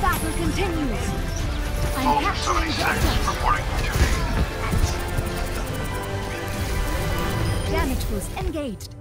battle continues. I'm All capturing 76 reporting to me. Damage was engaged.